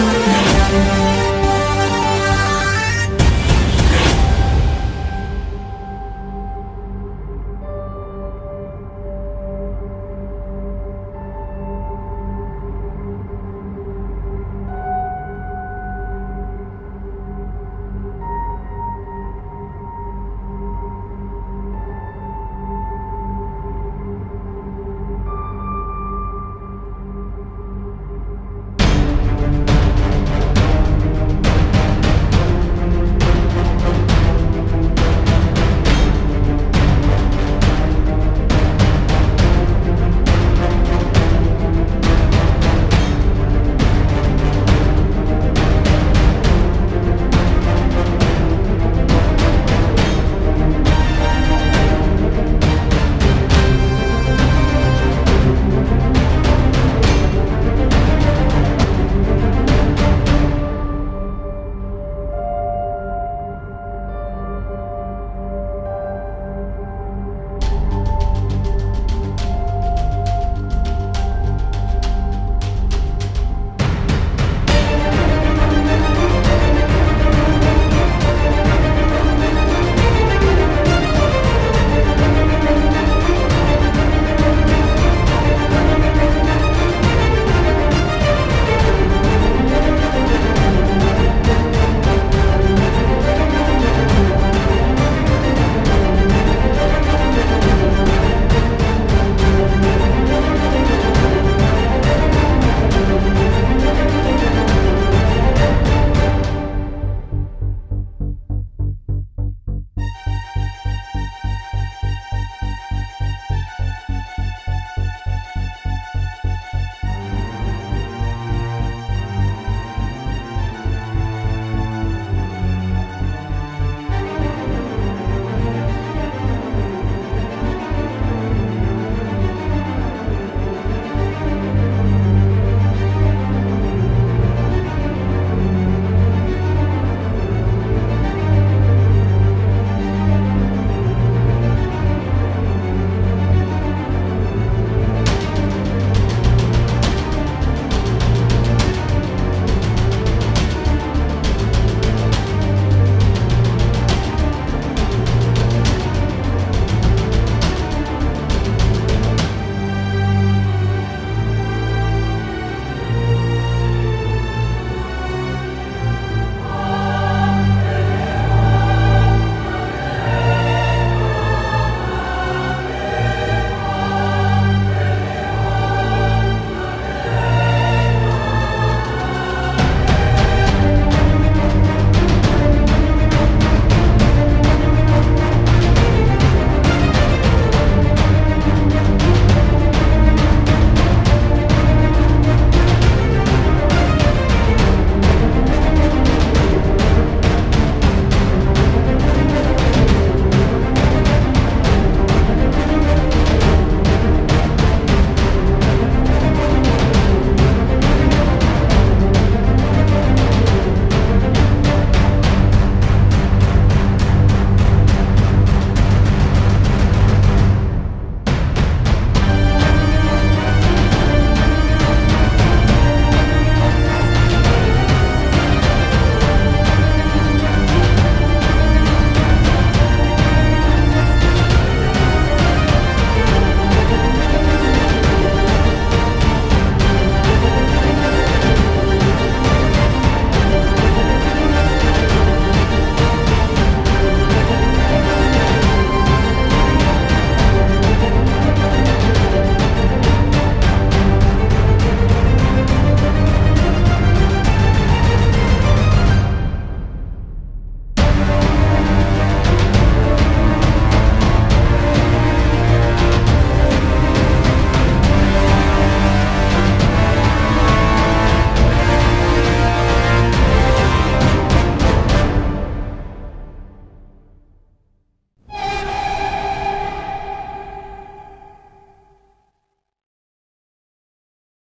Música